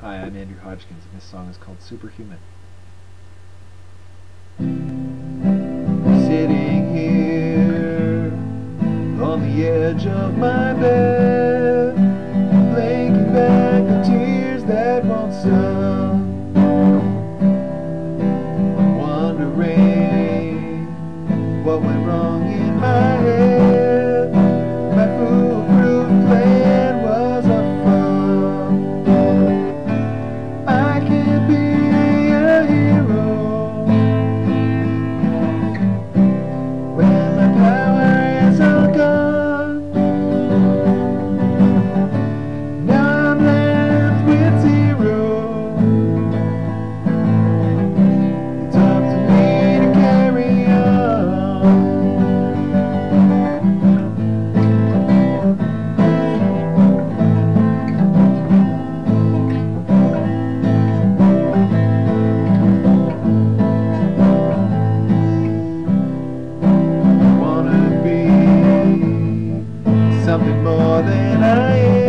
Hi, I'm Andrew Hodgkins, and this song is called Superhuman. Sitting here on the edge of my bed, blinking back the tears that won't stop. Wondering what went wrong in my head. something more than I am.